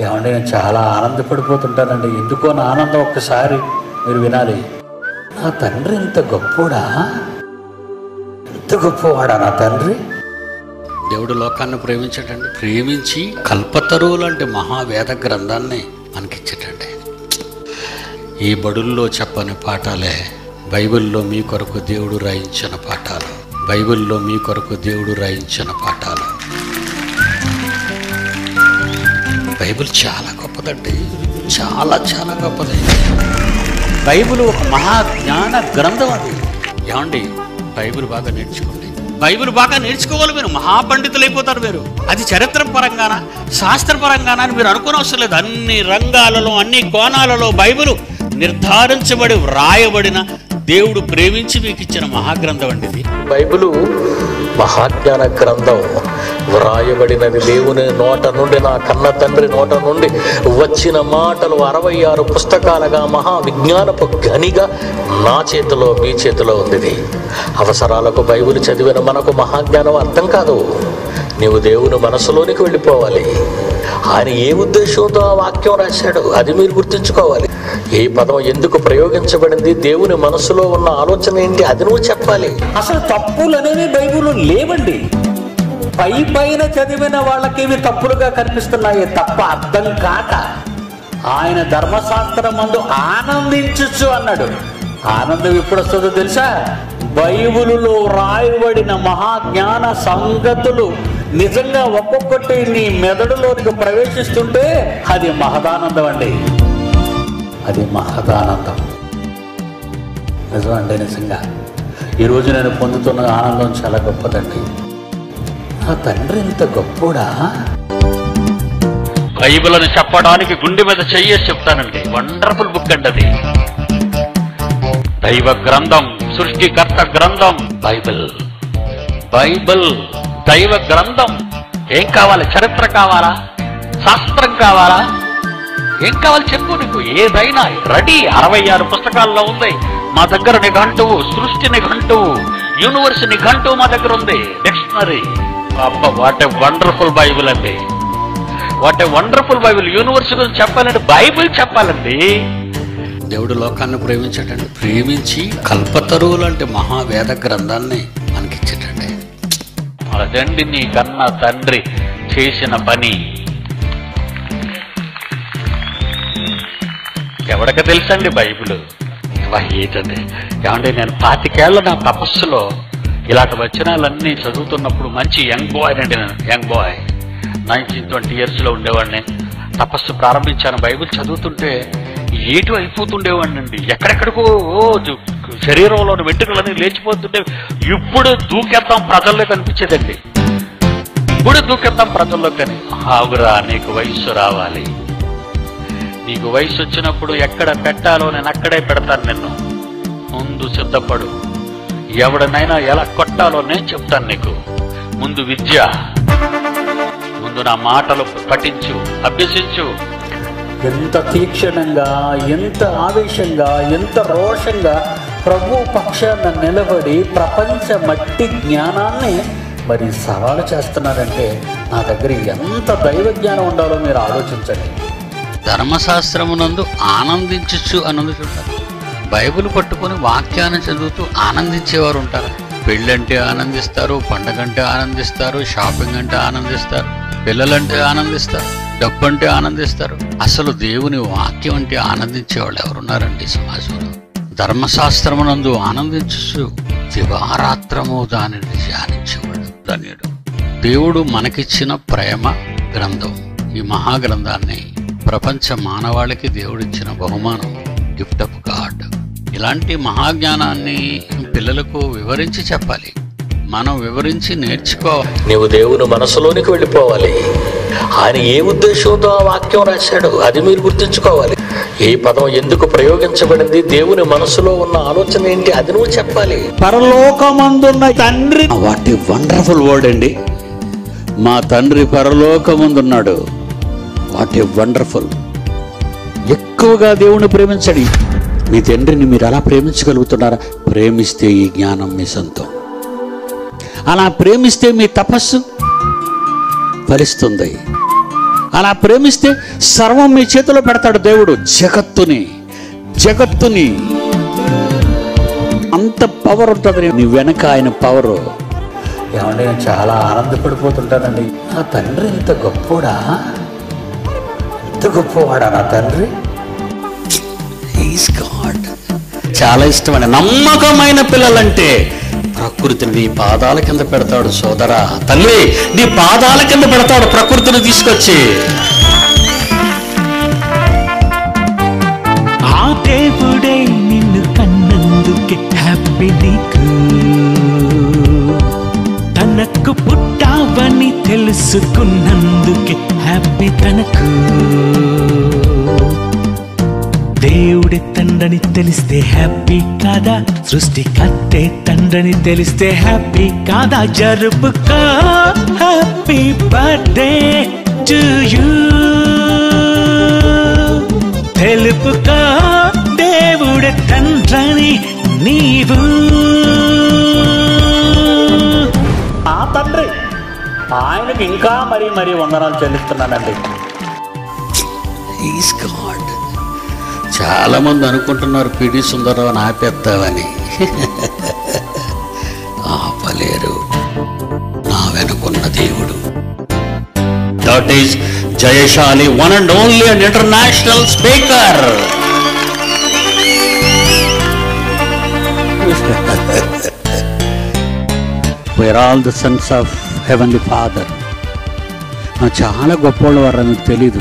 ఏమంటే నేను చాలా ఆనందపడిపోతుంటానండి. ఎందుకో నా ఆనందం ఒక్కసారి మీరు వినాలి. నా తండ్రి ఇంత గొప్పోడా? ఎంత గొప్పవాడా నా తండ్రి? దేవుడు లోకాన్ని ప్రేమించాడండి. ప్రేమించి కల్పతరువు లాంటి మహావేద గ్రంథాన్ని మనకిచ్చాడండి. ఈ బడుల్లో చెప్పని పాఠాలే బైబిల్లో మీ కొరకు దేవుడు రాయించిన పాఠాలు. బైబిల్లో మీ కొరకు దేవుడు రాయించిన పాఠాలు. బైబిల్ చాలా గొప్పదండి. చాలా చాలా గొప్పది. బైబిల్ ఒక మహా జ్ఞాన గ్రంథం అది. ఏమండి? బైబిల్ బాగా నేర్చుకోండి. బైబిల్ బాగా నేర్చుకోవాలి మీరు. మహాపండితులు అయిపోతారు మీరు. అది చరిత్ర పరంగాన శాస్త్ర పరంగాన అని మీరు అనుకోని అవసరం లేదు. అన్ని రంగాలలో అన్ని కోణాలలో బైబిల్ నిర్ధారించబడి వ్రాయబడిన దేవుడు ప్రేమించి మీకు ఇచ్చిన మహాగ్రంథం అండి ఇది. బైబిలు మహాజ్ఞాన గ్రంథం. వ్రాయబడినది దేవుని నోట నుండి నా కన్న తండ్రి నోట నుండి. వచ్చిన మాటలు అరవై ఆరు పుస్తకాలుగా మహా విజ్ఞానపు గనిగా నా చేతిలో మీ చేతిలో ఉంది అవసరాలకు బైబిల్ చదివిన మనకు మహాజ్ఞానం అర్థం కాదు. నీవు దేవుని మనసులోనికి వెళ్ళిపోవాలి. ఆయన ఏ ఉద్దేశంతో ఆ వాక్యం రాశాడు? అది మీరు గుర్తుంచుకోవాలి. ఈ పదం ఎందుకు ప్రయోగించబడింది? దేవుని మనసులో ఉన్న ఆలోచన ఏంటి? అది నువ్వు చెప్పాలి. అసలు తప్పులు అనేవి బైబుల్లో లేవండి. పై పైన చదివిన వాళ్ళకి ఇవి తప్పులుగా కనిపిస్తున్నాయి తప్ప అర్థం కాక ఆయన ధర్మశాస్త్రం మందు ఆనందించచ్చు అన్నాడు. ఆనందం ఎప్పుడు వస్తుందో తెలుసా? బైబులులో రాయబడిన మహాజ్ఞాన సంగతులు నిజంగా ఒక్కొక్కటి నీ మెదడులోనికి ప్రవేశిస్తుంటే అది మహదానందం అండి. అది మహదానందం. నిజమండి నిజంగా. ఈరోజు నేను పొందుతున్న ఆనందం చాలా గొప్పదండి. నా తండ్రి ఇంత గొప్పోడా? బైబిల్ అని చెప్పడానికి గుండె మీద చెయ్యేసి చెప్తానండి. వండర్ఫుల్ బుక్ అండి అది. దైవ గ్రంథం సృష్టికర్త గ్రంథం బైబిల్. బైబిల్. దైవ గ్రంథం ఏం కావాలి? చరిత్ర కావాలా? శాస్త్రం కావాలా? ఏం కావాలి చెప్పు నీకు? ఏదైనా రెడీ. అరవై ఆరు పుస్తకాల్లో ఉంది. మా దగ్గర నిఘంటువు సృష్టి నిఘంటువు యూనివర్స్ నిఘంటువు మా దగ్గర ఉంది. డిక్షనరీ. అబ్బా వాట్ ఏ వండర్ఫుల్ బైబిల్ అండి. What a wonderful Bible universe గురించి చెప్పాలంటే బైబిల్ చెప్పాలండి. దేవుడు లోకాన్ని ప్రేమించాడండి. ప్రేమించి కల్పతరువు లాంటి మహావేద గ్రంథాన్ని మనకిచ్చాడు అదండి నీ కన్న తండ్రి చేసిన పని. ఎవడక తెలుసండి బైబిల్? వా, ఏంటండి ఏమంటే నేను పాతికేళ్ళ నా తపస్సులో ఇలాంటి వచనాలన్నీ చదువుతున్నప్పుడు మంచి యంగ్ బాయ్ అండి నేను యంగ్ బాయ్. నైన్టీన్ ట్వంటీ ఇయర్స్లో ఉండేవాడిని. తపస్సు ప్రారంభించాను. బైబిల్ చదువుతుంటే ఏటు అయిపోతుండేవాడిని అండి ఎక్కడెక్కడికో శరీరంలోని వెంట్రుకలన్నీ లేచిపోతుంటే ఇప్పుడు దూకేద్దాం ప్రజల్లో కనిపించేదండి ఇప్పుడు దూకెత్తాం ప్రజల్లో కని ఆవురా నీకు వయస్సు రావాలి. నీకు వయసు వచ్చినప్పుడు ఎక్కడ పెట్టాలో నేను అక్కడే పెడతాను నిన్ను. ముందు సిద్ధపడు. ఎవడనైనా ఎలా కొట్టాలో నేను చెప్తాను నీకు. ముందు విద్య. ముందు నా మాటలు పఠించు అభ్యసించు. ఎంత తీక్షణంగా ఎంత ఆవేశంగా ఎంత రోషంగా ప్రభు పక్షాన నిలబడి ప్రపంచ మట్టి జ్ఞానాన్ని మరి సవాలు చేస్తున్నారంటే నా దగ్గర ఎంత దైవ జ్ఞానం ఉండాలో మీరు ఆలోచించండి. ధర్మశాస్త్రమునందు ఆనందించచ్చు అన్నది చూడాలి. బైబిల్ పట్టుకొని వాక్యాన్ని చదువుతూ ఆనందించేవారు ఉంటారు. పెళ్ళంటే ఆనందిస్తారు పండగంటే ఆనందిస్తారు షాపింగ్ అంటే ఆనందిస్తారు పిల్లలంటే ఆనందిస్తారు డబ్బు అంటే ఆనందిస్తారు. అసలు దేవుని వాక్యం అంటే ఆనందించేవాళ్ళు ఎవరున్నారండి సమాజంలో? ధర్మశాస్త్రమునందు ఆనందించు. దివారాత్రము దానిని ధ్యానించేవాడు ధన్యుడు దేవుడు మనకిచ్చిన ప్రేమ గ్రంథం. ఈ మహాగ్రంథాన్ని ప్రపంచ మానవాళికి దేవుడిచ్చిన బహుమానం గిఫ్ట్ ఆఫ్ గాడ్. ఇలాంటి మహాజ్ఞానాన్ని పిల్లలకు వివరించి చెప్పాలి. మనం వివరించి నేర్చుకోవాలి. నీవు దేవుని మనసులోనికి వెళ్ళిపోవాలి. ఆయన ఏ ఉద్దేశంతో ఆ వాక్యం రాశాడు అది మీరు గుర్తుంచుకోవాలి. ఈ పదం ఎందుకు ప్రయోగించబడింది? దేవుని మనసులో ఉన్న ఆలోచన ఏంటి? అది నువ్వు చెప్పాలి. పరలోకమందున్న తండ్రి వాటి వండర్ఫుల్ వర్డ్ అండి. మా తండ్రి పరలోకమందున్నాడు. What a wonderful. ఎక్కువగా దేవుని ప్రేమించండి. మీ తండ్రిని మీరు అలా ప్రేమించగలుగుతున్నారా? ప్రేమిస్తే ఈ జ్ఞానం మీ సొంతం. అలా ప్రేమిస్తే మీ తపస్సు ఫలిస్తుంది అలా ప్రేమిస్తే సర్వం మీ చేతిలో పెడతాడు దేవుడు. జగత్తుని జగత్తుని. అంత పవర్ ఉంటుంది. నీ వెనక ఆయన పవర్ ఏమంటే నేను చాలా ఆనందపడిపోతుంటానండి. నా తండ్రి ఇంత గొప్పోడా? ఇంత గొప్పవాడా నా తండ్రి? ఈస్ గాడ్ చాలా ఇష్టమైన నమ్మకమైన పిల్లలంటే ప్రకృతిని నీ పాదాల కింద పెడతాడు సోదరా తల్లి నీ పాదాల కింద పెడతాడు ప్రకృతిని తీసుకొచ్చి. ఆ దేవుడే నిన్ను కన్నందుకే హ్యాపీ నీకు. తనకు పుట్టావని తెలుసుకున్నందుకే హ్యాపీ తనకు. దేవుడి తండ్రని తెలిస్తే హ్యాపీ కాదా? సృష్టికర్తే తండ్రని తెలిస్తే హ్యాపీ కాదా? జరుపుకో హ్యాపీ బర్త్డే టు యూ తెలుపుకో దేవుడి తండ్రని నీవు. ఆ తండ్రి ఆయనకి ఇంకా మరీ మరీ వందనాలు చెల్లిస్తున్నానండి. ఈస్ గాడ్ చాలామంది అనుకుంటున్నారు పిడి సుందరరావు ఆపేద్దామని. ఆపలేరు. నా వెనుకున్న దేవుడు. That is Jayashali one and only and international speaker where all the sons of heavenly father చాలా గొప్పవాళ్ళు వారు మీకు తెలీదు.